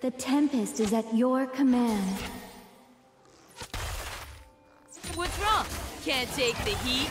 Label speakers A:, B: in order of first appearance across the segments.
A: The Tempest is at your command.
B: What's wrong? Can't take the heat?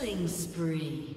C: Killing spree.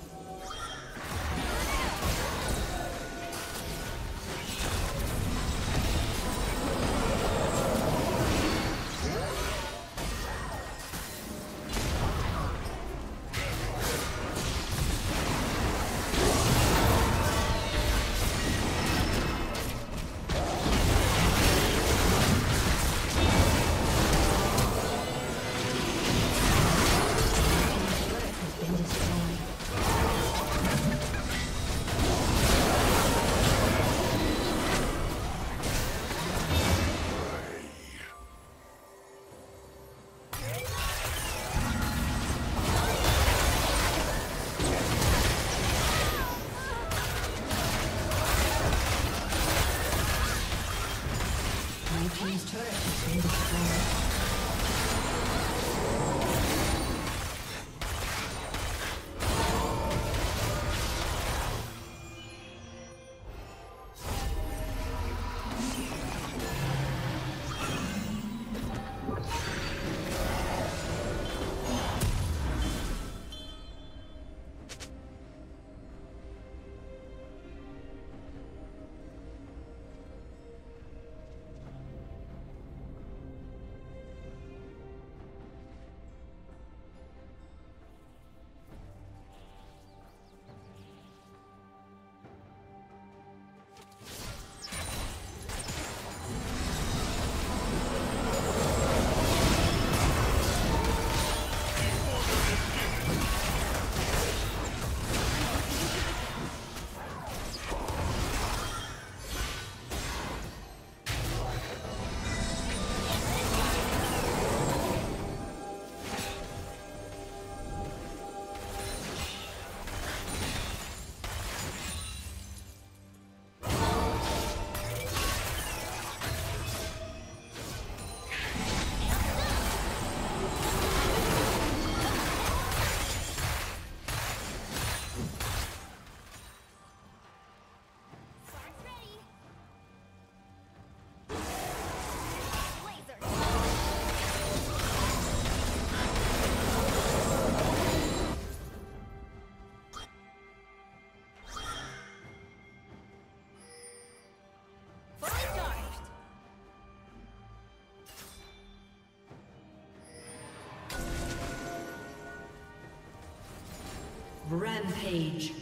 C: Rampage.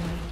C: destroyed.